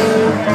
You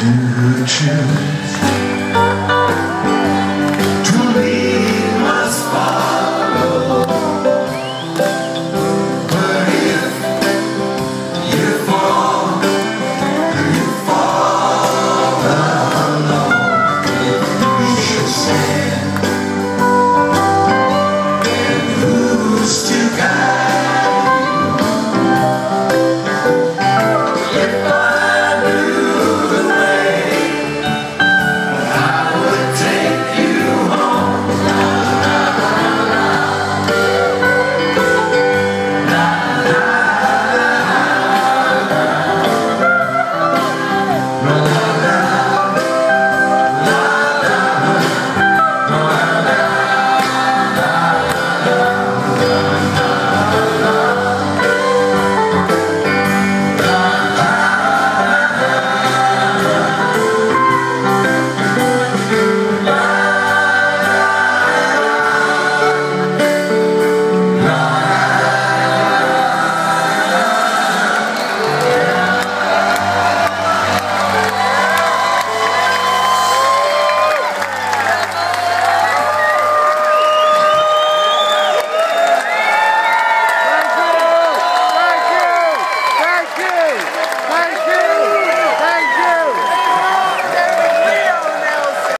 do the truth